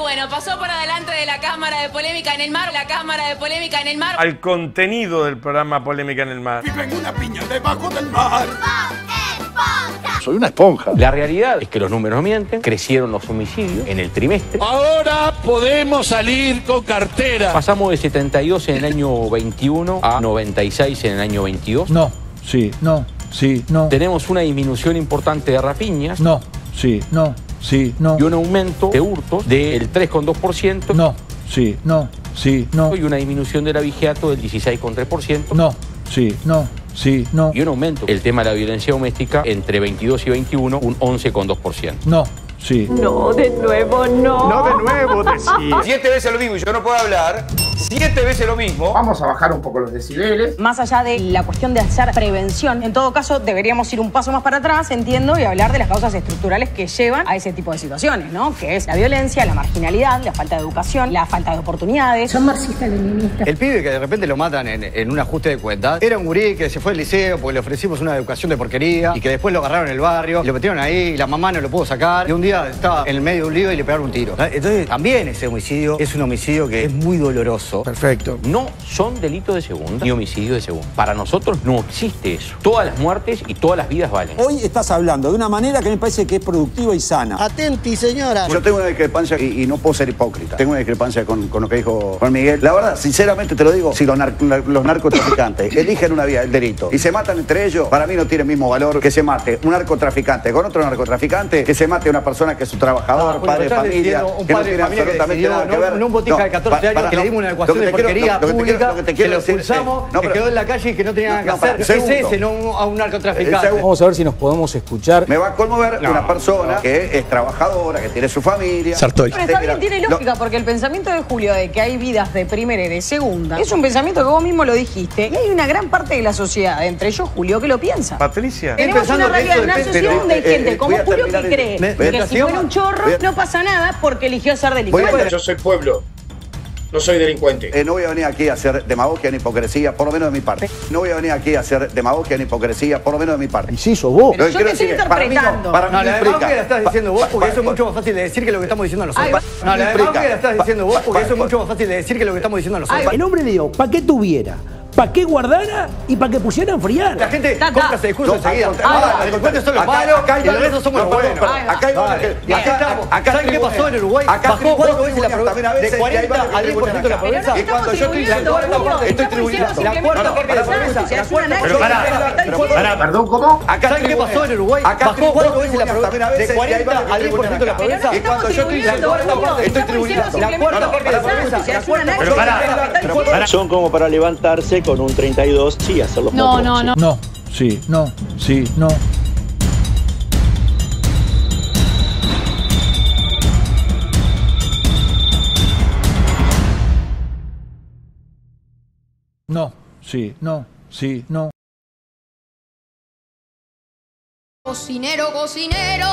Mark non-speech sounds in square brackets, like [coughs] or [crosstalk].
bueno, pasó por adelante de la cámara de polémica en el mar, la cámara de polémica en el mar. Al contenido del programa Polémica en el Mar. Vive en una piña debajo del mar. Soy una esponja. La realidad es que los números mienten, crecieron los homicidios en el trimestre. Ahora podemos salir con cartera. Pasamos de 72 en el año 21 a 96 en el año 22. No, sí, no, sí, no, Tenemos una disminución importante de rapiñas no, sí, no, sí, no, y un aumento de hurtos. del 3,2%. no, sí, no, sí, no, Y una disminución del abigeato del 16,3%. no, sí, no, sí, no, Y un aumento. El tema de la violencia doméstica entre 22 y 21, un 11,2%. no, sí. No, de nuevo no. No de nuevo decir. [laughs] Siete veces lo mismo y yo no puedo hablar. Siete veces lo mismo. Vamos a bajar un poco los decibeles. Más allá de la cuestión de hacer prevención, en todo caso deberíamos ir un paso más para atrás, entiendo, y hablar de las causas estructurales que llevan a ese tipo de situaciones, ¿no? Que es la violencia, la marginalidad, la falta de educación, la falta de oportunidades. Son marxistas-leninistas. El pibe que de repente lo matan en, en un ajuste de cuentas era un gurí que se fue al liceo porque le ofrecimos una educación de porquería y que después lo agarraron en el barrio, lo metieron ahí y la mamá no lo pudo sacar y un día estaba en el medio de un lío y le pegaron un tiro. Entonces también ese homicidio es un homicidio que es muy doloroso. Perfecto. No son delitos de segunda ni homicidio de segunda. Para nosotros no existe eso. Todas las muertes y todas las vidas valen. Hoy estás hablando de una manera que me parece que es productiva y sana. Atenti, señora. Yo tengo una discrepancia y, y no puedo ser hipócrita. Tengo una discrepancia con, con lo que dijo Juan Miguel. La verdad, sinceramente te lo digo, si los, nar- los narcotraficantes [coughs] eligen una vía, el delito, y se matan entre ellos, para mí no tiene el mismo valor que se mate un narcotraficante con otro narcotraficante, que se mate una persona que es un trabajador, Ah, padre de familia, un que no tiene absolutamente decidió, nada que ver. no un botija de 14 pa- años para- que le no, dimos una que de porquería lo que te quiero- pública, lo que que lo decir, eh, expulsamos, no, que pero- quedó en la calle y que no tenía nada que No, hacer. para, Es segundo. ese, no a un narcotraficante. segundo. Vamos a ver si nos podemos escuchar. Me va a conmover una persona que es trabajadora, que tiene su familia. Sartori. Pero está bien, tiene lógica, porque el pensamiento de Julio de que hay vidas de primera y de segunda es un pensamiento que vos mismo lo dijiste. Y hay una gran parte de la sociedad, entre ellos Julio, que lo piensa. Patricia. Tenemos pensando una que realidad, una depende- sociedad donde hay eh, gente eh, como Julio que cree que si fuera un chorro no pasa nada porque eligió ser delincuente. Yo soy pueblo. No soy delincuente. Eh, no voy a venir aquí a hacer demagogia ni hipocresía, por lo menos de mi parte. No voy a venir aquí a hacer demagogia ni hipocresía, por lo menos de mi parte. Y sí, sos vos. Pero yo quiero te estoy decir es, para mí no- interpretando. Para mí No, no la demagogia la estás diciendo vos porque pa- eso es mucho más fácil de decir que lo que estamos diciendo nosotros. No, la demagogia la estás diciendo vos porque eso es mucho más fácil de decir que lo que estamos diciendo nosotros. El hombre le dijo, ¿para qué tuviera? ¿Para qué guardara? Y para que pusiera a enfriar. La gente compra ese discurso No, enseguida. Ah, los delincuentes son los Acá- malos acá hay y el varios- resto somos los buenos. Acá hay acá ¿Saben qué pasó en Uruguay? acá Bajó cuatro veces la también a pobreza veces de y hay 40 varios que a 10% de la tribunan pobreza. acá. Y cuando yo estoy la cuarta parte, tribunando. La cuarta parte de la Pero pará, Perdón, ¿cómo? Acá ¿Saben qué pasó en Uruguay? Acá Bajó cuatro veces la De y hay 40 varios que a 10% de la tribunan acá. pobreza. Y cuando yo estoy la cuarta parte, estoy tribunando. La cuarta parte de la pobreza. Se hace un análisis Pero pará, de lo que está pero diciendo. Son como para levantarse con un 32, sí, hacerlo No, no, no. No, sí, no, sí, no. No, sí, no, sí, no. Cocinero, cocinero,